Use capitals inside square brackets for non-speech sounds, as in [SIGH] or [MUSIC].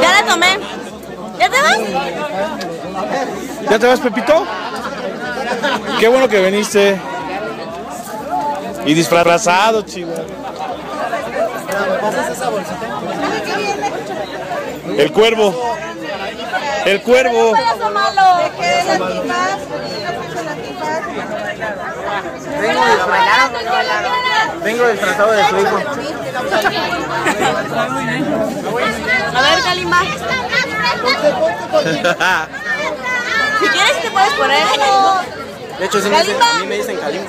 Ya la tomé. ¿Ya te vas? ¿Ya te vas, Pepito? Qué bueno que viniste. Y disfrazado, chivo. El cuervo. El cuervo. Vengo disfrazado de su hijo. A ver, Kalimba. [LAUGHS] Si quieres te puedes poner. De hecho, sí me dicen, a mí me dicen Kalim.